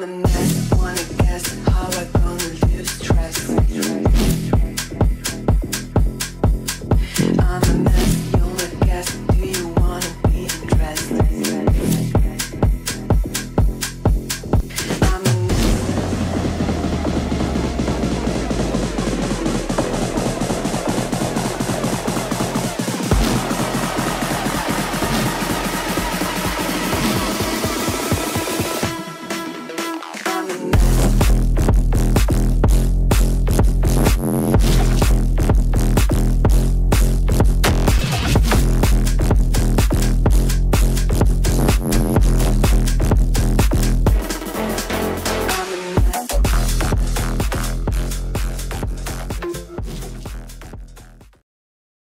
the